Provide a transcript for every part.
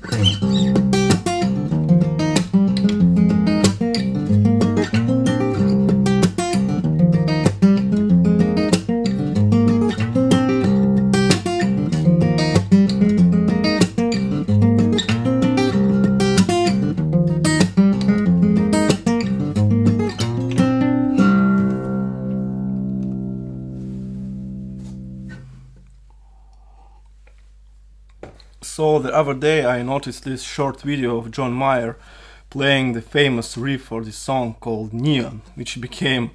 可以 So the other day I noticed this short video of John Mayer playing the famous riff for this song called Neon, which became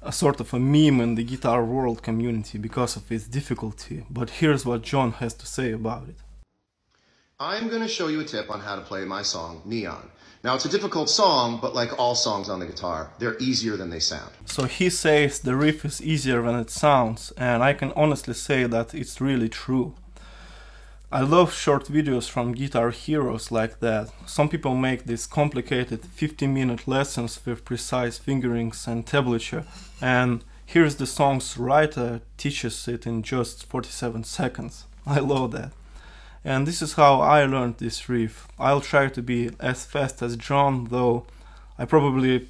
a sort of a meme in the guitar world community because of its difficulty. But here's what John has to say about it. I'm going to show you a tip on how to play my song, Neon. Now, it's a difficult song, but like all songs on the guitar, they're easier than they sound. So he says the riff is easier than it sounds, and I can honestly say that it's really true. I love short videos from guitar heroes like that. Some people make these complicated 50 minute lessons with precise fingerings and tablature and here's the song's writer teaches it in just 47 seconds. I love that. And this is how I learned this riff. I'll try to be as fast as John, though I probably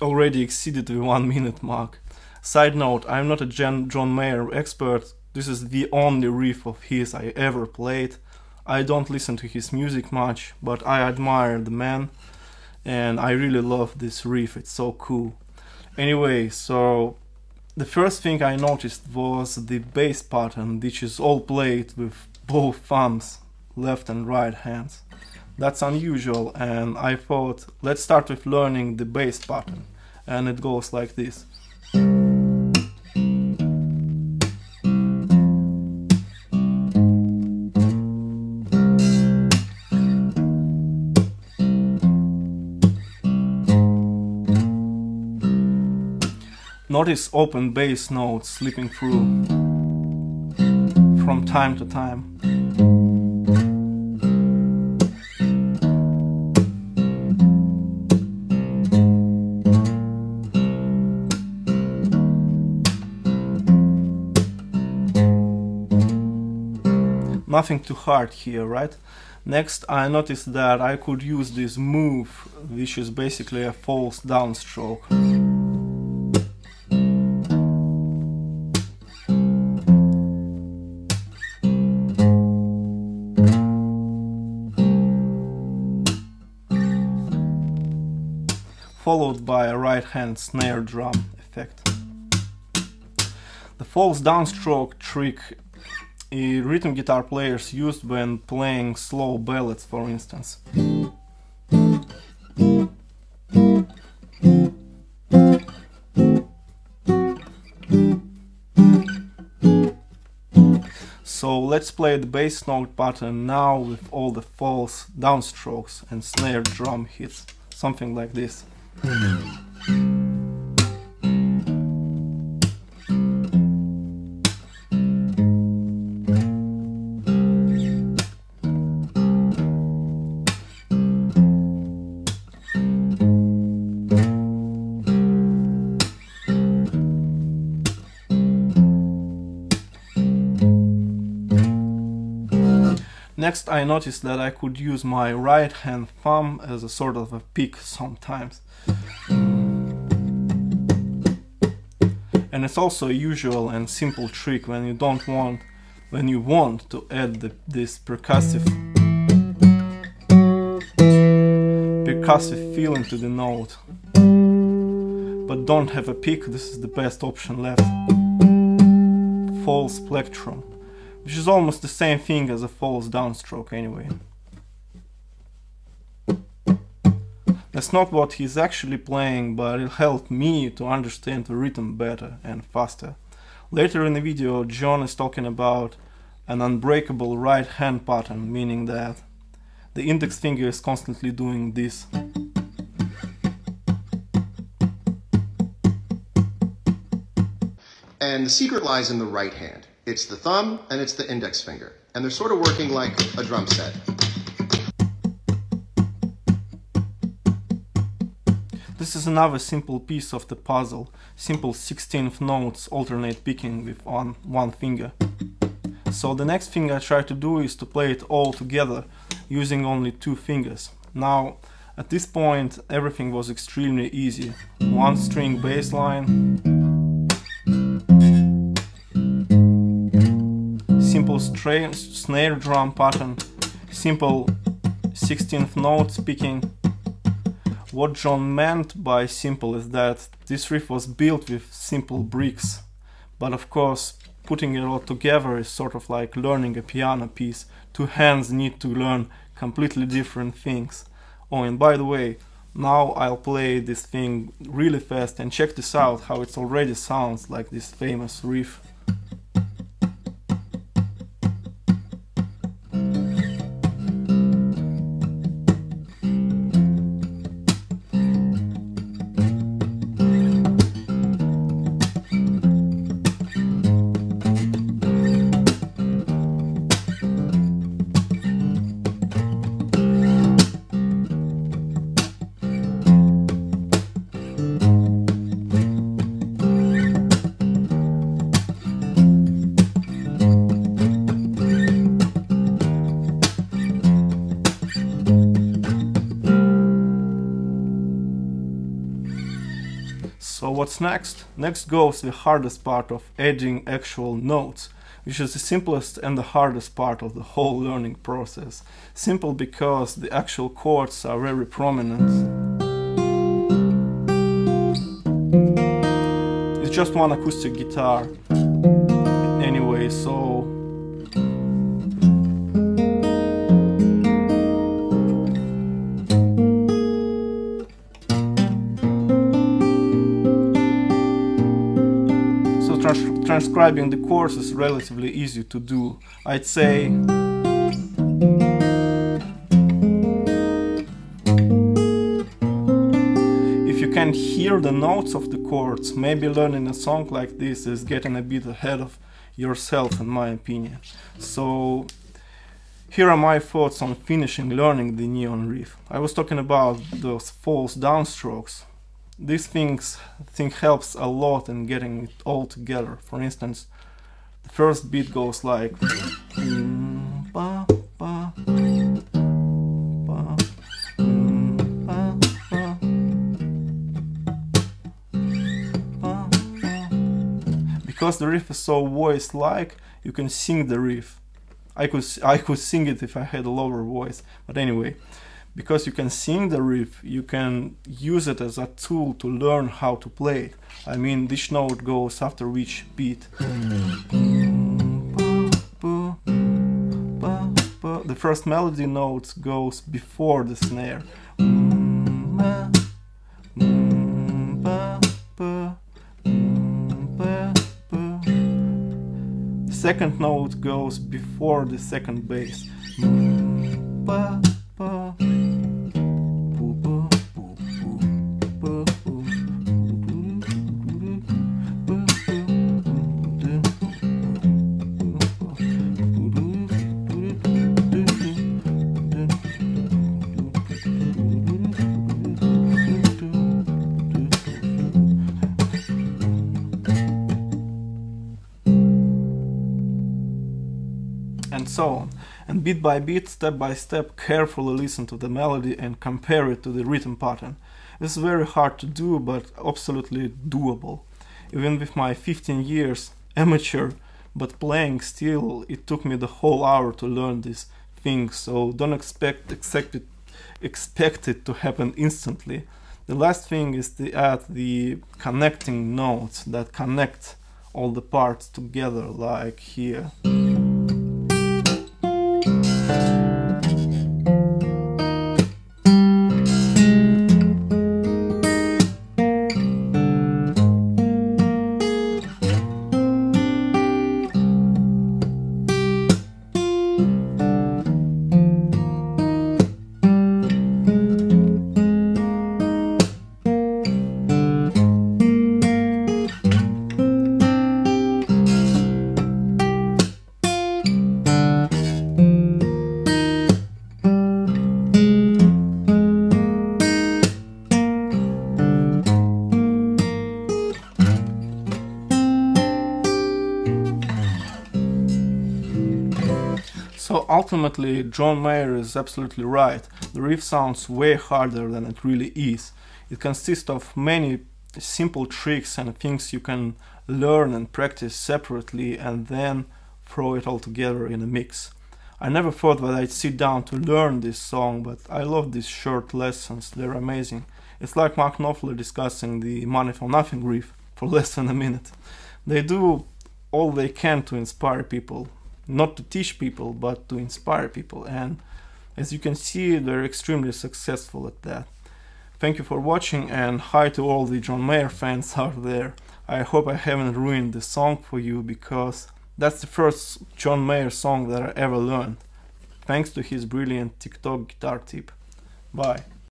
already exceeded the one minute mark. Side note, I'm not a John Mayer expert, this is the only riff of his I ever played. I don't listen to his music much, but I admire the man and I really love this riff, it's so cool. Anyway, so the first thing I noticed was the bass pattern, which is all played with both thumbs, left and right hands. That's unusual and I thought let's start with learning the bass pattern and it goes like this. Notice open bass notes slipping through from time to time. Nothing too hard here, right? Next I noticed that I could use this move, which is basically a false downstroke. Followed by a right hand snare drum effect. The false downstroke trick rhythm guitar players used when playing slow ballads for instance. So let's play the bass note pattern now with all the false downstrokes and snare drum hits, something like this. Hmm. Next I noticed that I could use my right hand thumb as a sort of a pick sometimes. And it's also a usual and simple trick when you don't want, when you want to add the, this percussive percussive feeling to the note but don't have a pick, this is the best option left. False plectrum which is almost the same thing as a false downstroke anyway. That's not what he's actually playing, but it helped me to understand the rhythm better and faster. Later in the video, John is talking about an unbreakable right hand pattern, meaning that the index finger is constantly doing this. And the secret lies in the right hand. It's the thumb and it's the index finger. And they're sort of working like a drum set. This is another simple piece of the puzzle. Simple 16th notes alternate picking with one, one finger. So the next thing I try to do is to play it all together using only two fingers. Now, at this point, everything was extremely easy. One string bass line, snare drum pattern, simple 16th note picking. What John meant by simple is that this riff was built with simple bricks, but of course, putting it all together is sort of like learning a piano piece. Two hands need to learn completely different things. Oh, and by the way, now I'll play this thing really fast and check this out how it already sounds like this famous riff. What's next? Next goes the hardest part of adding actual notes, which is the simplest and the hardest part of the whole learning process. Simple because the actual chords are very prominent. It's just one acoustic guitar anyway, so transcribing the chords is relatively easy to do. I'd say if you can hear the notes of the chords, maybe learning a song like this is getting a bit ahead of yourself in my opinion. So here are my thoughts on finishing learning the neon riff. I was talking about those false downstrokes this things thing helps a lot in getting it all together. For instance, the first beat goes like because the riff is so voice-like, you can sing the riff. I could I could sing it if I had a lower voice, but anyway because you can sing the riff, you can use it as a tool to learn how to play it. I mean, this note goes after which beat. The first melody note goes before the snare. The second note goes before the second bass. So on. And bit by bit, step by step, carefully listen to the melody and compare it to the rhythm pattern. This is very hard to do, but absolutely doable. Even with my 15 years amateur, but playing still, it took me the whole hour to learn these things. So don't expect expect it, expect it to happen instantly. The last thing is to add the connecting notes that connect all the parts together, like here. Ultimately, John Mayer is absolutely right. The riff sounds way harder than it really is. It consists of many simple tricks and things you can learn and practice separately and then throw it all together in a mix. I never thought that I'd sit down to learn this song, but I love these short lessons, they're amazing. It's like Mark Knopfler discussing the Money for Nothing riff for less than a minute. They do all they can to inspire people, not to teach people, but to inspire people, and as you can see, they're extremely successful at that. Thank you for watching and hi to all the John Mayer fans out there. I hope I haven't ruined the song for you because that's the first John Mayer song that I ever learned, thanks to his brilliant TikTok guitar tip. Bye.